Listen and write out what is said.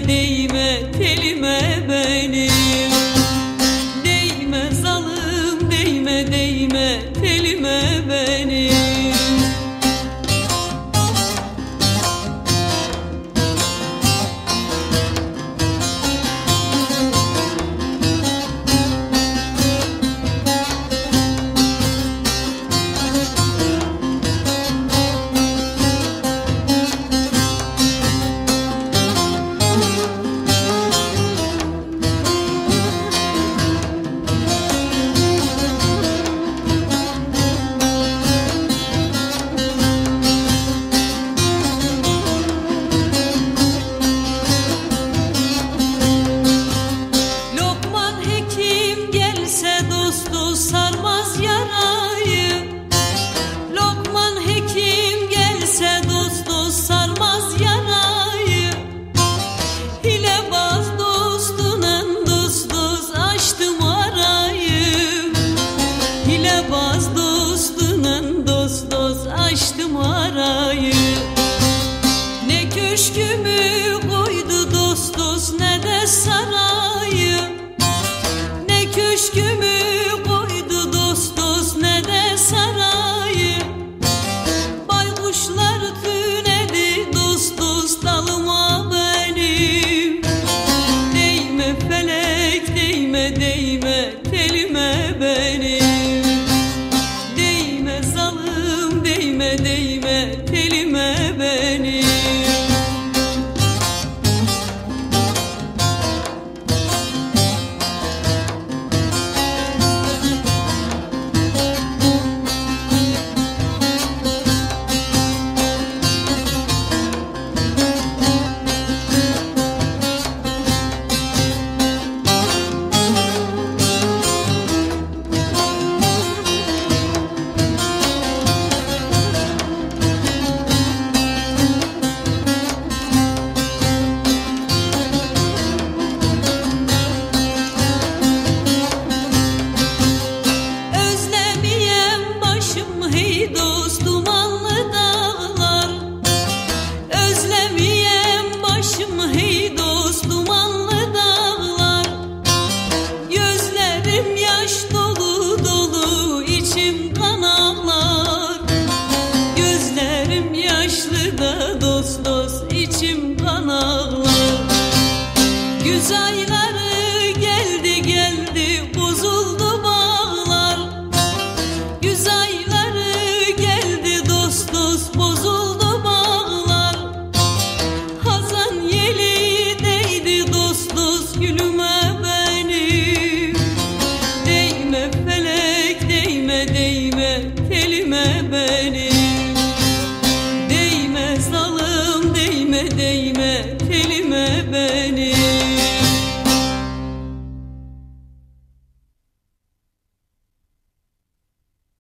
değme numarayı Ne köşkümü koydu dost dost ne de sarayı Ne köşkümü Güz geldi geldi bozuldu bağlar. Güz geldi dost dost bozuldu bağlar. Hazan yeli değdi dost dost gülüme benim Değme felek değme değme